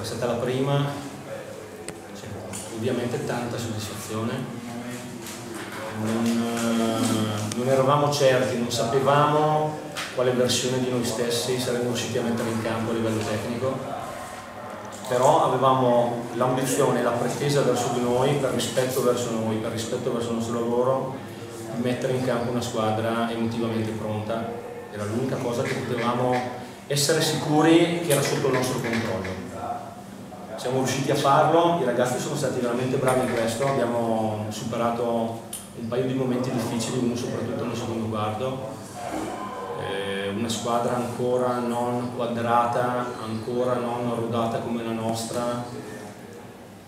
è stata la prima, cioè, ovviamente tanta soddisfazione, non, eh, non eravamo certi, non sapevamo quale versione di noi stessi saremmo riusciti a mettere in campo a livello tecnico, però avevamo l'ambizione la pretesa verso di noi, per rispetto verso noi, per rispetto verso il nostro lavoro, di mettere in campo una squadra emotivamente pronta. Era l'unica cosa che potevamo essere sicuri che era sotto il nostro controllo. Siamo riusciti a farlo, i ragazzi sono stati veramente bravi in questo, abbiamo superato un paio di momenti difficili, uno soprattutto nel secondo quarto, una squadra ancora non quadrata, ancora non rodata come la nostra,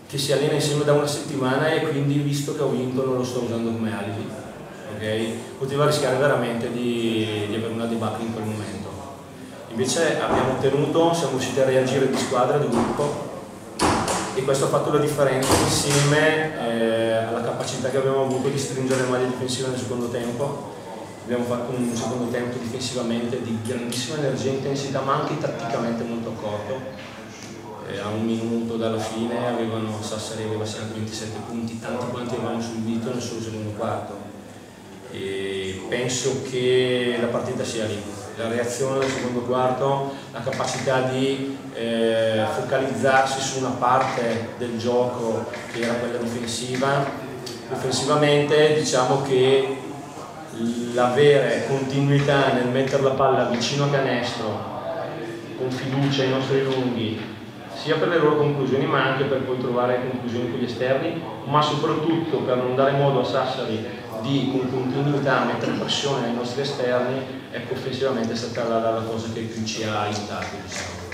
che si allena insieme da una settimana e quindi visto che ho vinto non lo sto usando come alibi. Okay? Poteva rischiare veramente di, di avere una debacle in quel momento. Invece abbiamo ottenuto, siamo riusciti a reagire di squadra, di gruppo e questo ha fatto la differenza insieme eh, alla capacità che abbiamo avuto di stringere le maglie difensive nel secondo tempo. Abbiamo fatto un secondo tempo difensivamente di grandissima energia e intensità ma anche tatticamente molto accorto eh, a un minuto dalla fine avevano, Sassari aveva sempre 27 punti tanti quanti avevamo subito nel solo secondo quarto. E penso che la partita sia lì. La reazione del secondo quarto la capacità di eh, focalizzarsi su una parte del gioco che era quella difensiva offensivamente diciamo che l'avere continuità nel mettere la palla vicino a canestro con fiducia ai nostri lunghi sia per le loro conclusioni ma anche per poi trovare conclusioni con gli esterni ma soprattutto per non dare modo a Sassari di con continuità mettere pressione ai nostri esterni ecco offensivamente è stata la, la cosa che più ci ha aiutato diciamo.